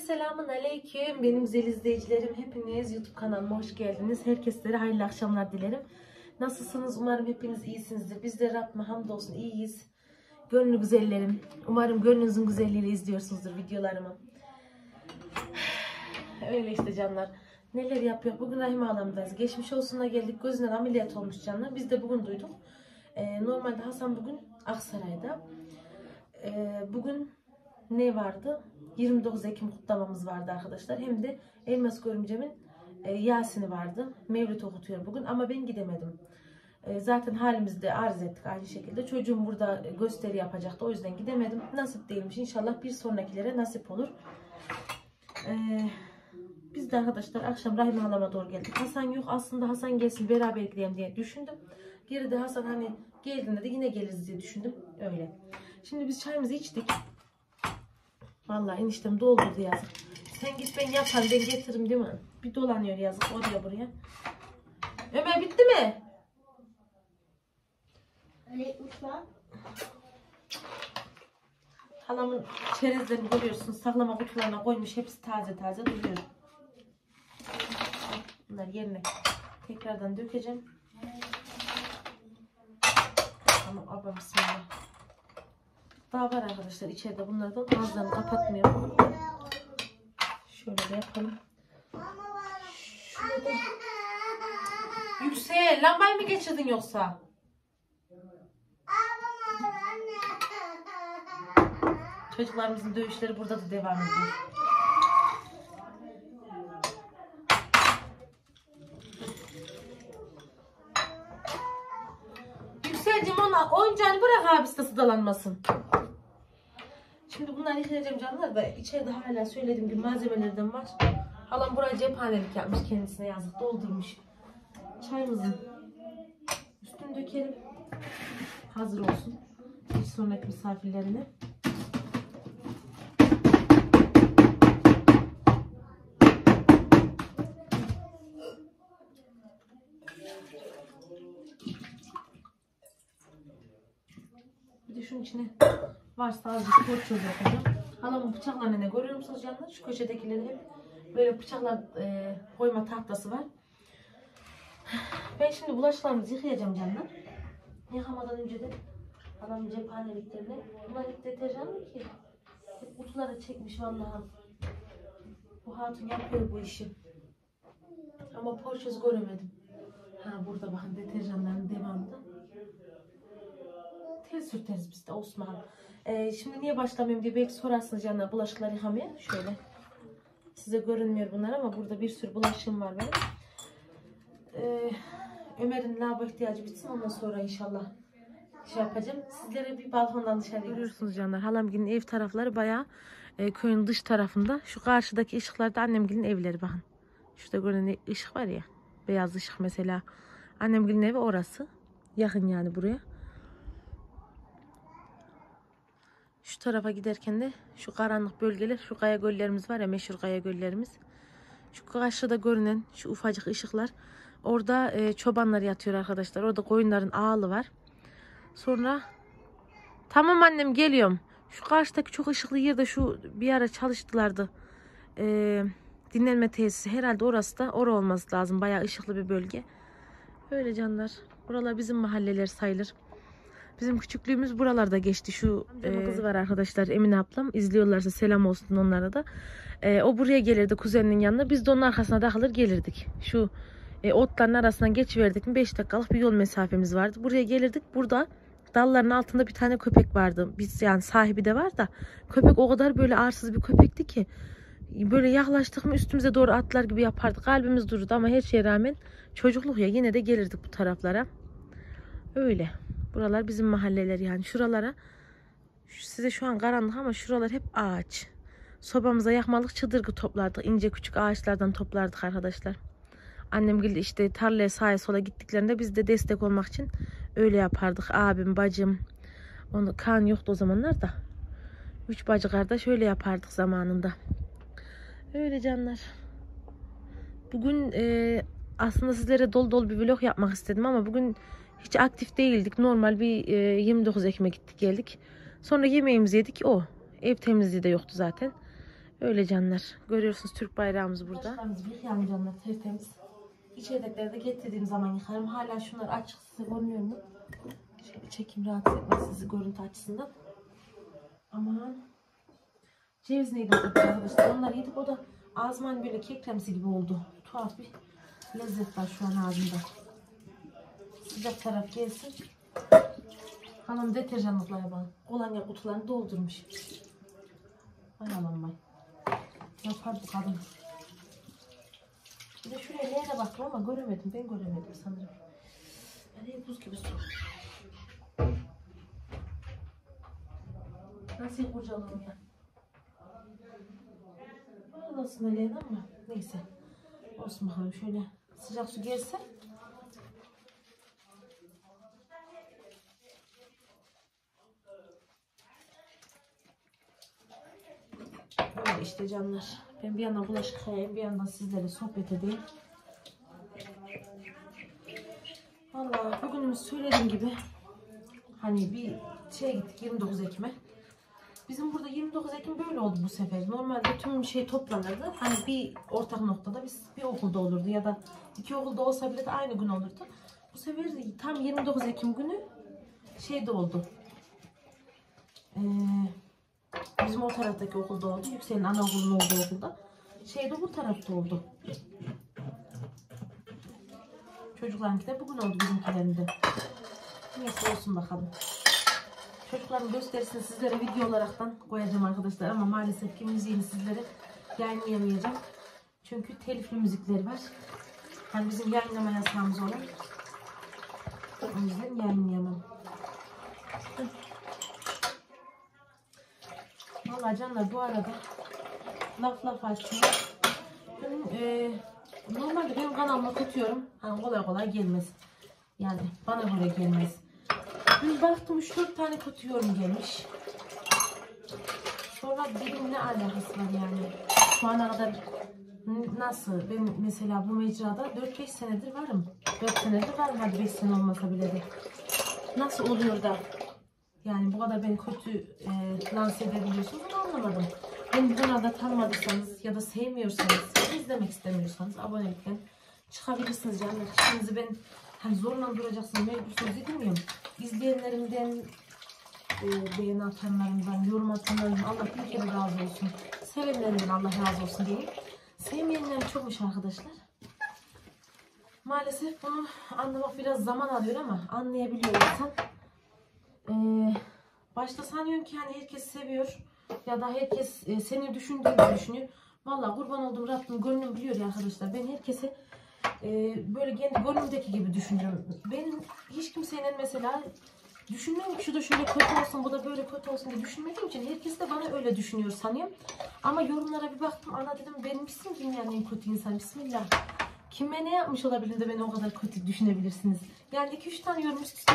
selamun aleyküm. Benim güzel izleyicilerim. Hepiniz YouTube kanalıma hoş geldiniz. Herkeslere hayırlı akşamlar dilerim. Nasılsınız? Umarım hepiniz iyisinizdir. Biz de Rabbime hamdolsun iyiyiz. Gönlü güzellerim. Umarım gönlünüzün güzelliğiyle izliyorsunuzdur videolarımı. Öyle işte canlar. Neler yapıyor? Bugün Rahim ağlamdayız. Geçmiş olsun'a geldik. Gözünden ameliyat olmuş canlar. Biz de bugün duyduk. Ee, normalde Hasan bugün Aksaray'da. Ee, bugün ne vardı? 29 Ekim kutlamamız vardı arkadaşlar. Hem de Elmas Görümcem'in e, Yasin'i vardı. Mevlüt okutuyor bugün ama ben gidemedim. E, zaten halimizde arz ettik aynı şekilde. Çocuğum burada gösteri yapacaktı. O yüzden gidemedim. Nasip değilmiş. İnşallah bir sonrakilere nasip olur. E, biz de arkadaşlar akşam Rahime halama doğru geldik. Hasan yok. Aslında Hasan gelsin beraber gidelim diye düşündüm. Geri de Hasan hani geldiğinde de yine geliriz diye düşündüm. Öyle. Şimdi biz çayımızı içtik. Vallahi eniştem doldurdu yazık. Sen git ben yaparım ben getiririm değil mi? Bir dolanıyor yazık oraya buraya. Ömer bitti mi? Öyle mutfağa. Halamın çerezlerini görüyorsun saklama kutularına koymuş hepsi taze taze duruyor. Bunları yerine tekrardan dökeceğim. Tamam abla bismillah. Daha var arkadaşlar içeride bunlardan ağızlarını kapatmıyorum. Şöyle de yapalım. Şurada. Yüksel lambayı mı geçirdin yoksa? Çocuklarımızın dövüşleri burada da devam ediyor. Yükselcim ona oyuncağını bırak abisi de sıdalanmasın. Bunları yıkayacağım canlar da içeride hala söylediğim gibi malzemelerden var. Halam buraya cephanelik yapmış kendisine yazık doldurmuş. Çayımızın üstünü dökelim. Hazır olsun. Bir sonraki misafirlerine. Bir de şunun içine varsa azıcık porçoz yapacağım. Halamın bıçaklarını ne görüyor musunuz canlar? Şu köşedekileri hep böyle bıçaklar e, koyma tahtası var. Ben şimdi bulaşıklarımızı yıkayacağım canlar. Yıkamadan önce de halamın cephaneliklerine. Bunlar ilk deterjan mı ki? Hep kutulara çekmiş vallahi. Bu hatun yapıyor bu işi. Ama porçoz göremedim. Ha burada bakın deterjanların devamında. Tez sürteriz biz de Osman. Ee, şimdi niye başlamıyorum diye belki sorarsınız canlar bulaşıkları yıkamaya. Şöyle. Size görünmüyor bunlar ama burada bir sürü bulaşığım var benim. Ee, Ömer'in lavabo ihtiyacı bitsin ondan sonra inşallah şey yapacağım. Sizlere bir balkondan dışarı görüyorsunuz canlar. Halamgilin ev tarafları bayağı e, köyün dış tarafında. Şu karşıdaki ışıklarda annemgilin evleri bakın. Şurada görünen ışık var ya. Beyaz ışık mesela. Annemgilin evi orası. Yakın yani buraya. Tarafa giderken de şu karanlık bölgeler, şu kaya göllerimiz var ya meşhur kaya göllerimiz. Şu karşıda görünen şu ufacık ışıklar. Orada e, çobanlar yatıyor arkadaşlar. Orada koyunların ağlı var. Sonra tamam annem geliyorum. Şu karşıdaki çok ışıklı yerde şu bir ara çalıştılardı. E, dinlenme tesisi herhalde orası da orası olması lazım. Bayağı ışıklı bir bölge. Öyle canlar. Buralar bizim mahalleler sayılır. Bizim küçüklüğümüz buralarda geçti. Şu e, kızı var arkadaşlar Emine ablam. İzliyorlarsa selam olsun onlara da. E, o buraya gelirdi kuzeninin yanına. Biz de onun arkasına takılır gelirdik. Şu e, otların arasından geçiverdik mi 5 dakikalık bir yol mesafemiz vardı. Buraya gelirdik. Burada dalların altında bir tane köpek vardı. Biz yani sahibi de var da köpek o kadar böyle arsız bir köpekti ki böyle yaklaştık mı üstümüze doğru atlar gibi yapardı. Kalbimiz dururdu ama her şeye rağmen çocukluk ya yine de gelirdik bu taraflara. Öyle. Buralar bizim mahalleler yani. Şuralara size şu an karanlık ama şuralar hep ağaç. Sobamıza yakmalık çıdırgı toplardık. ince küçük ağaçlardan toplardık arkadaşlar. Annem gibi işte tarlaya sağa sola gittiklerinde biz de destek olmak için öyle yapardık. Abim, bacım. Onu kan yoktu o zamanlar da. Üç bacı kardeş öyle yapardık zamanında. Öyle canlar. Bugün e, aslında sizlere dolu dolu bir vlog yapmak istedim ama bugün hiç aktif değildik. Normal bir e, 29 Ekim'e gittik geldik. Sonra yemeğimizi yedik o. Ev temizliği de yoktu zaten. Öyle canlar. Görüyorsunuz Türk bayrağımız burada. Başlarımızı yıkayalım canlar tertemiz. İçeridekleri de getirdiğim zaman yıkarım. Hala şunlar açık size görünüyor mu? Çekim rahatsız etmez sizi görüntü açısından. Aman. Ceviz neydi arkadaşlar? Onları yedik. O da ağzıma böyle kekremsi gibi oldu. Tuhaf bir lezzet var şu an ağzımda. Sıcak taraf gelsin. Hanım deterjanlıklara bak. Kolonya kutularını doldurmuş. Ay aman vay. Yapar bu kadın. Bir de şuraya nereye baktım ama göremedim. Ben göremedim sanırım. Nereye buz gibi su. Nasıl kurcalım ya? Aslında Leyla ama neyse. Olsun bakalım şöyle sıcak su gelse. Böyle işte canlar. Ben bir yandan bulaşık yıkayayım, bir yandan sizlere sohbet edeyim. Vallahi bugünümüz söylediğim gibi hani bir şeye gittik 29 Ekim'e. Bizim burada 29 Ekim böyle oldu bu sefer. Normalde tüm şey toplanırdı. Hani bir ortak noktada biz bir okulda olurdu ya da iki okulda olsa bile de aynı gün olurdu. Bu sefer tam 29 Ekim günü şeyde oldu. Ee, bizim o taraftaki okulda oldu. Yüksel'in anaokulunun olduğu okulda. Şeyde bu tarafta oldu. Çocuklarınki de bugün oldu bizimkilerinde. Neyse olsun bakalım. Çocukların gösterisini sizlere video olaraktan koyacağım arkadaşlar ama maalesef ki müziğini sizlere yayınlayamayacağım. Çünkü telifli müzikleri var. Hani bizim yayınlama yasağımız olan. O yüzden yayınlayamam. Valla canlar bu arada laf laf açtım. Ben, e, normalde benim kanalıma tutuyorum. Hani kolay kolay gelmez. Yani bana göre gelmez. Dün baktım 3-4 tane kötü yorum gelmiş. Sonra dedim ne alakası var yani. Şu ana kadar nasıl? Ben mesela bu mecrada 4-5 senedir varım. 4 senedir varım hadi 5 sene olmasa bile de. Nasıl oluyor da yani bu kadar beni kötü e, lanse edebiliyorsunuz onu anlamadım. Beni bu kanalda tanımadıysanız ya da sevmiyorsanız izlemek istemiyorsanız abonelikten çıkabilirsiniz canım. Şimdi ben hani zorla duracaksınız mecbursunuz demiyorum. İzleyenlerimden e, beğeni atanlarımdan, yorum atanlarımdan Allah bir kere razı olsun. Sevenlerimden Allah razı olsun diyeyim. Sevmeyenlerim çokmuş arkadaşlar. Maalesef bunu anlamak biraz zaman alıyor ama anlayabiliyor insan. Ee, başta sanıyorum ki hani herkes seviyor ya da herkes e, seni düşündüğünü düşünüyor. Vallahi kurban olduğum Rabbim gönlüm biliyor ya arkadaşlar. Ben herkese e, böyle kendi gönlümdeki gibi düşünüyorum. Benim hiç kimsenin mesela düşünmüyorum ki şu da şöyle kötü olsun bu da böyle kötü olsun diye düşünmediğim için herkes de bana öyle düşünüyor sanıyorum. Ama yorumlara bir baktım ana dedim benim misin dünyanın en kötü insan bismillah. Kime ne yapmış olabilir de beni o kadar kötü düşünebilirsiniz. Yani 2-3 tane yorum üst üste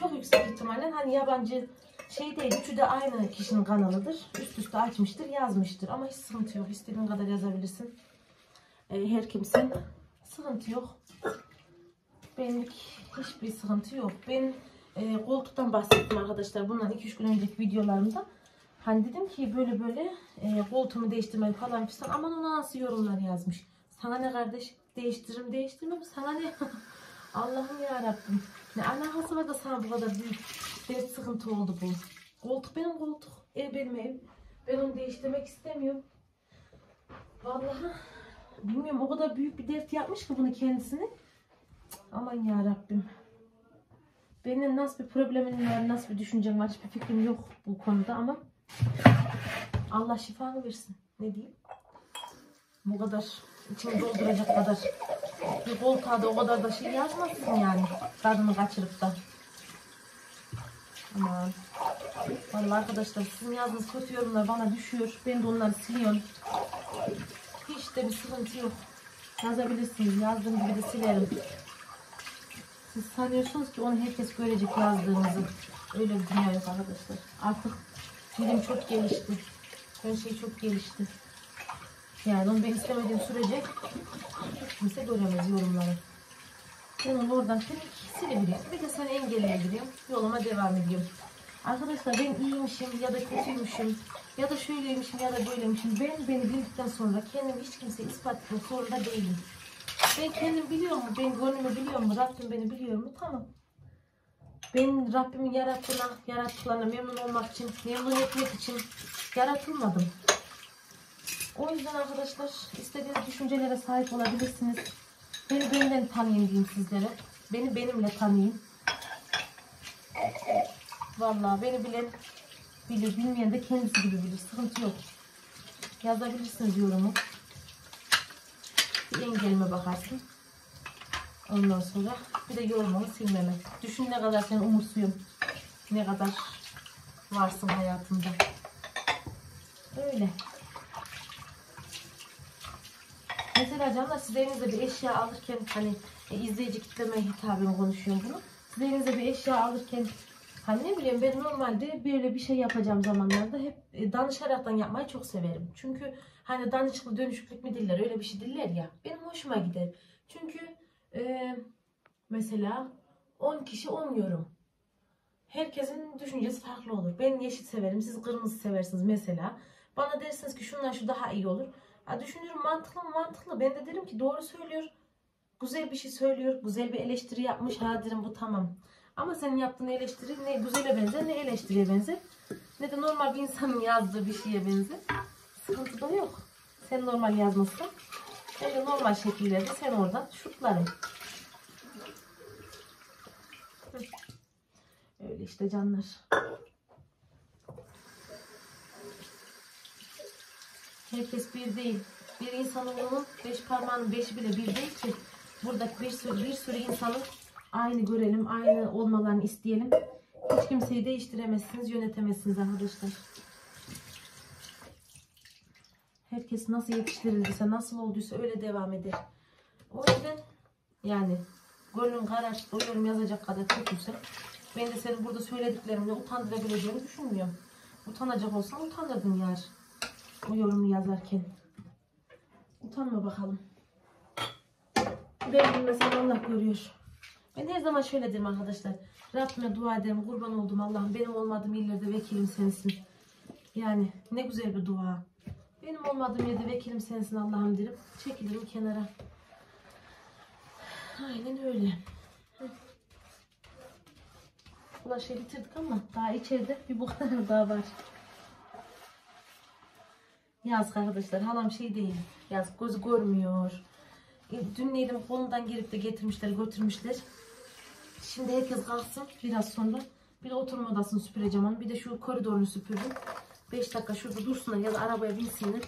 çok yüksek ihtimalle hani yabancı şey değil. Üçü de aynı kişinin kanalıdır. Üst üste açmıştır, yazmıştır. Ama hiç sıkıntı yok. İstediğin kadar yazabilirsin. Ee, her kimsin. Sıkıntı yok. Benlik hiçbir sıkıntı yok. Ben e, koltuktan bahsettim arkadaşlar. Bundan 2-3 gün önceki videolarımda. Hani dedim ki böyle böyle e, koltuğumu değiştirmeli falan filan. Aman ona nasıl yorumlar yazmış. Sana ne kardeş değiştiririm değiştirmem. Sana ne? Allah'ım ya Rabbim. Ne alakası var da sana bu kadar büyük dert sıkıntı oldu bu. Koltuk benim koltuk. Ev benim ev. Ben onu değiştirmek istemiyorum. Vallahi bilmiyorum o kadar büyük bir dert yapmış ki bunu kendisine. Cık, Aman ya Rabbim. Benim nasıl bir problemim var, nasıl bir düşüncem var hiçbir fikrim yok bu konuda ama Allah şifanı versin. Ne diyeyim? Bu kadar içini dolduracak kadar bir koltuğa da o kadar da şey yazmasın yani. Tadını kaçırıp da. Aman. Vallahi arkadaşlar sizin yazdığınız kötü yorumlar bana düşüyor. Ben de onları siliyorum. Hiç de bir sıkıntı yok. Yazabilirsiniz. Yazdığım gibi de silerim. Siz sanıyorsunuz ki onu herkes görecek yazdığınızı. Öyle bir dünya yok arkadaşlar. Artık dilim çok gelişti. Her şey çok gelişti. Yani onu ben istemediğim sürece kimse göremez yorumları. Ben onu oradan tek silebiliyorum. Bir de seni engelleyebiliyorum. Yoluma devam ediyorum. Arkadaşlar ben iyiymişim ya da kötüymüşüm ya da şöyleymişim ya da böyleymişim. Ben beni bildikten sonra kendimi hiç kimseye ispat etmek zorunda değilim. Ben kendim biliyor mu? Ben gönlümü biliyor mu? Rabbim beni biliyor mu? Tamam. Ben Rabbimin yarattığına, yarattıklarına memnun olmak için, memnun etmek için yaratılmadım. O yüzden arkadaşlar istediğiniz düşüncelere sahip olabilirsiniz. Beni benden tanıyın diyeyim sizlere. Beni benimle tanıyın. Vallahi beni bilen bilir, bilmeyen de kendisi gibi bilir. Sıkıntı yok. Yazabilirsiniz yorumu. Bir engelime bakarsın. Ondan sonra bir de yorumumu silmeme. Düşün ne kadar seni umursuyorum. Ne kadar varsın hayatımda. Öyle. Mesela canlar siz elinizde bir eşya alırken hani e, izleyici kitlemeye hitaben konuşuyorum bunu. Siz elinizde bir eşya alırken hani ne bileyim ben normalde böyle bir şey yapacağım zamanlarda hep e, danışaraktan yapmayı çok severim. Çünkü hani danışıklı dönüşüklük mi diller öyle bir şey diller ya. Benim hoşuma gider. Çünkü e, mesela 10 kişi 10 yorum. Herkesin düşüncesi farklı olur. Ben yeşil severim, siz kırmızı seversiniz mesela. Bana dersiniz ki şundan şu daha iyi olur. Ha, düşünürüm mantıklı mı mantıklı. Ben de derim ki doğru söylüyor. Güzel bir şey söylüyor. Güzel bir eleştiri yapmış. Ha derim bu tamam. Ama senin yaptığın eleştiri ne güzele benzer ne eleştiriye benzer. Ne de normal bir insanın yazdığı bir şeye benzer. Sıkıntı da yok. Sen normal yazmışsın. Ben de normal şekillerde sen oradan şutlarım. Öyle işte canlar. Herkes bir değil. Bir insanoğlunun beş parmağının beşi bile bir değil ki. Buradaki bir sürü, bir sürü insanın aynı görelim, aynı olmalarını isteyelim. Hiç kimseyi değiştiremezsiniz, yönetemezsiniz arkadaşlar. Herkes nasıl yetiştirildiyse, nasıl olduysa öyle devam eder. O yüzden yani gönlün karar, o yorum yazacak kadar kötüyse ben de senin burada söylediklerimle utandırabileceğini düşünmüyorum. Utanacak olsam utanırdın yar. O yorumu yazarken. Utanma bakalım. Ben bilmesem Allah görüyor. Ben her zaman şöyle derim arkadaşlar. Rabbime dua ederim. Kurban oldum Allah'ım. Benim olmadığım illerde vekilim sensin. Yani ne güzel bir dua. Benim olmadığım yerde vekilim sensin Allah'ım derim. Çekilirim kenara. Aynen öyle. Bulaşı bitirdik ama daha içeride bir bu kadar daha var. Yazık arkadaşlar. Halam şey değil. Yazık gözü görmüyor. E, Dün neydim kolundan girip de getirmişler götürmüşler. Şimdi herkes kalksın biraz sonra. Bir de oturma odasını süpüreceğim onu. Bir de şu koridorunu süpürdüm. 5 dakika şurada dursunlar ya da arabaya binsinler.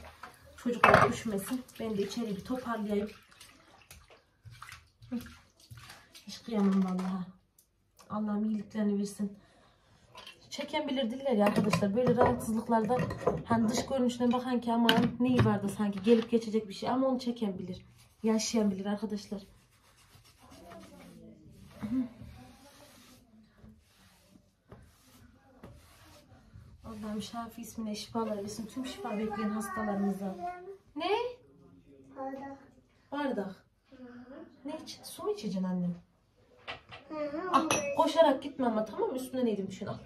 Çocuklar üşümesin. Ben de içeri bir toparlayayım. Hiç kıyamam vallahi. Allah'ım iyiliklerini versin. Çeken bilir diller ya arkadaşlar. Böyle rahatsızlıklarda hani dış görünüşüne bakan ki aman neyi vardı sanki gelip geçecek bir şey ama onu çeken bilir. Yaşayan bilir arkadaşlar. Allah'ım Şafi ismine şifalar versin. Tüm şifa bekleyen hastalarımıza. Ne? Orada. Bardak. Ne için? Su mu içeceksin annem? Hı hı. Ah, koşarak gitme ama tamam mı? Üstüne neydim düşün al.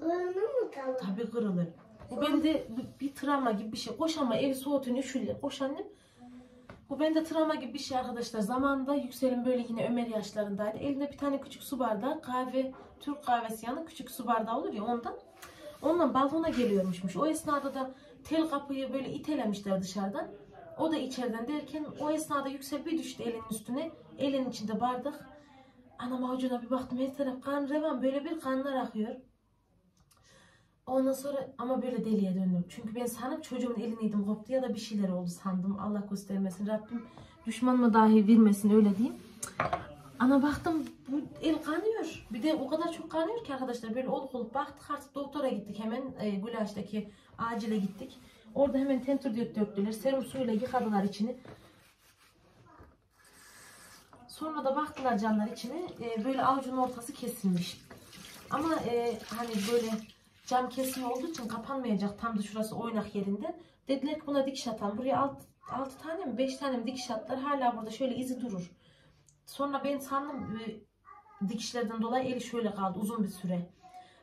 Burnu mu tamam? Tabii kırılır. Bu bende bir, bir travma gibi bir şey. Koş ama evi soğutun üşürler. Koş annem. Bu bende travma gibi bir şey arkadaşlar. Zamanında Yüksel'in böyle yine Ömer yaşlarındaydı. Elinde bir tane küçük su bardağı kahve, Türk kahvesi yanı küçük su bardağı olur ya ondan. Ondan balkona geliyormuşmuş. O esnada da tel kapıyı böyle itelemişler dışarıdan. O da içeriden derken o esnada Yüksel bir düştü elinin üstüne. Elin içinde bardak. Anam avucuna bir baktım her taraf kan revan böyle bir kanlar akıyor. Ondan sonra ama böyle deliye döndüm. Çünkü ben sanıp çocuğumun eliniydim koptu ya da bir şeyler oldu sandım. Allah göstermesin. Rabbim düşmanıma dahi vermesin öyle diyeyim. Ana baktım bu el kanıyor. Bir de o kadar çok kanıyor ki arkadaşlar böyle olup olup baktık artık doktora gittik hemen e, Gülaş'taki acile gittik. Orada hemen tentür döktüler. Serum suyuyla yıkadılar içini. Sonra da baktılar canlar içine e, böyle avucunun ortası kesilmiş. Ama e, hani böyle cam kesimi olduğu için kapanmayacak tam da şurası oynak yerinden. Dediler ki buna dikiş atalım. Buraya 6 altı tane mi 5 tane mi dikiş attılar. Hala burada şöyle izi durur. Sonra ben sandım e, dikişlerden dolayı eli şöyle kaldı uzun bir süre.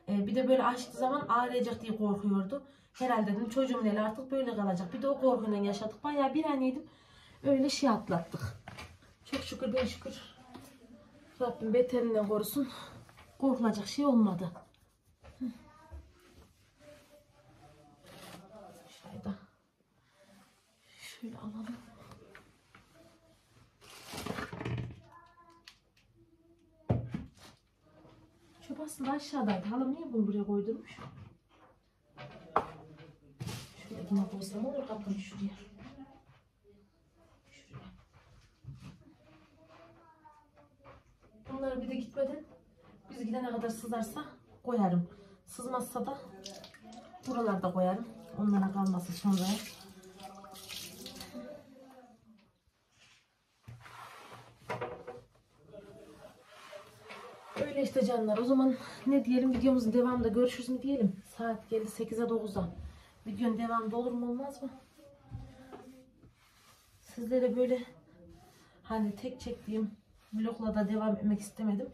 E, bir de böyle açtığı zaman ağrıyacak diye korkuyordu. Herhalde dedim çocuğumun eli artık böyle kalacak. Bir de o korkuyla yaşadık. Bayağı bir an. Öyle şey atlattık. Çok şükür ben şükür. Rabbim beterinden korusun. Korkulacak şey olmadı. Hı. Şurayı da şöyle alalım. Çöp aslında aşağıdaydı. Halam niye bunu buraya koydurmuş? Şöyle yine koysam olur şuraya. Şuraya. Bunları bir de gitmeden biz gidene kadar sızarsa koyarım. Sızmazsa da buralarda koyarım. Onlara kalması sonra. Öyle işte canlar. O zaman ne diyelim videomuzun devamında görüşürüz mü diyelim. Saat geldi 8'e 9'a. Videonun devamında olur mu olmaz mı? Sizlere böyle hani tek çektiğim vlogla da devam etmek istemedim.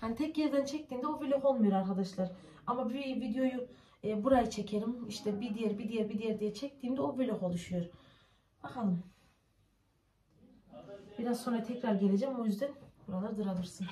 Hani tek yerden çektiğinde o vlog olmuyor arkadaşlar. Ama bir videoyu e, buraya çekerim. İşte bir diğer bir diğer bir diğer diye çektiğimde o vlog oluşuyor. Bakalım. Biraz sonra tekrar geleceğim. O yüzden buralar duradırsın.